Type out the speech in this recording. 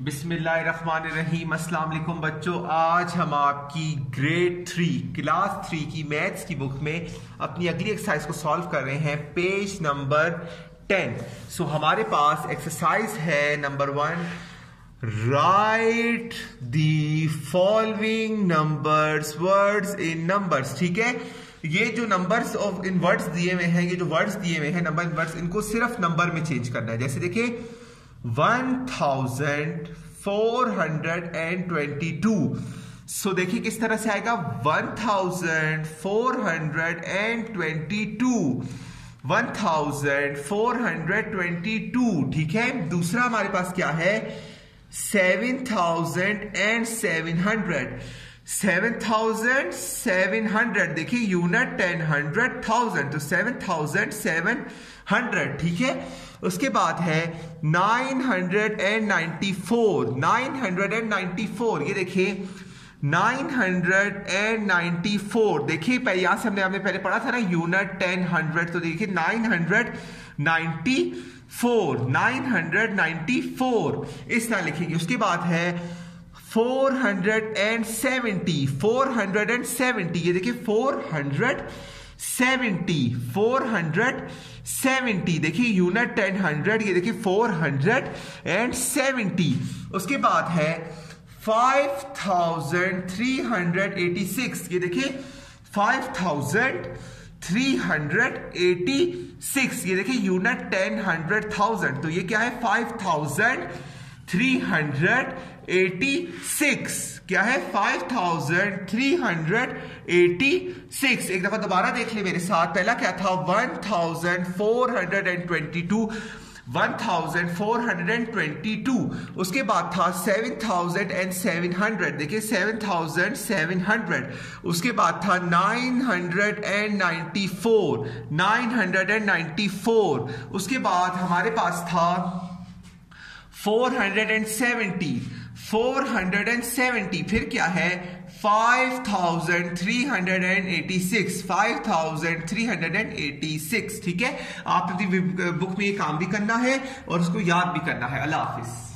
बिस्मिल्लाहिर्रहमानिर्रहीम अस्सलाम वालेकुम बच्चों। आज हम आपकी ग्रेड थ्री क्लास थ्री की मैथ्स की बुक में अपनी अगली एक्सरसाइज को सॉल्व कर रहे हैं पेज नंबर टेन सो हमारे पास एक्सरसाइज है number one write the following numbers words in numbers ठीक है? ये जो नंबर्स ऑफ़ इन वर्ड्स दिए हुए हैं, ये जो वर्ड्स दिए हुए हैं नंबर इन वर्ड्स इनको सिर्फ़ नंबर में चेंज करना है। जैसे देखिए one thousand four hundred and twenty two so देखिए किस तरह से आएगा? One thousand four hundred and twenty two one thousand four hundred twenty two ठीक है? दूसरा हमारे पास क्या है? Seven thousand and seven thousand seven hundred देखिए यूनिट टेन हंड्रेड थाउज़ेंड तो सेवन थाउज़ेंड सेवन हंड्रेड ठीक है? उसके बाद है nine hundred and ninety four nine hundred and ninety four ये देखिए nine hundred and ninety four देखिए यहाँ से हमने हमने पहले पढ़ा था ना यूनिट टेन हंड्रेड तो देखिए nine hundred ninety four nine hundred ninety four इस तरह लिखेंगे। उसके बाद है four hundred and seventy, four hundred and seventy, ये देखिए four hundred seventy, four hundred seventy, देखिए यूनिट टेन हंड्रेड, ये देखिए फोर हंड्रेड एंड सेवेंटी। उसके बाद है five thousand three hundred eighty six, ये देखिए five thousand three hundred eighty six, ये देखिए यूनिट टेन हंड्रेड थाउज़ेंड। तो ये क्या है? Five thousand three hundred eighty six क्या है? Five thousand three hundred eighty six एक दफ़ा दोबारा देख ले मेरे साथ। पहला क्या था? One thousand four hundred and twenty two one thousand four hundred and twenty two उसके बाद था seven thousand and seven hundred देखिए सेवन थाउज़ेंड सेवन हंड्रेड उसके बाद था nine hundred and ninety four nine hundred and ninety four उसके बाद हमारे पास था four hundred and seventy four क्या है? Five thousand three hundred and eighty six five thousand three hundred and eighty six ठीक है? आप अपनी बुक में ये काम भी करना है और उसको याद भी करना है। अल्लाह हाफिज।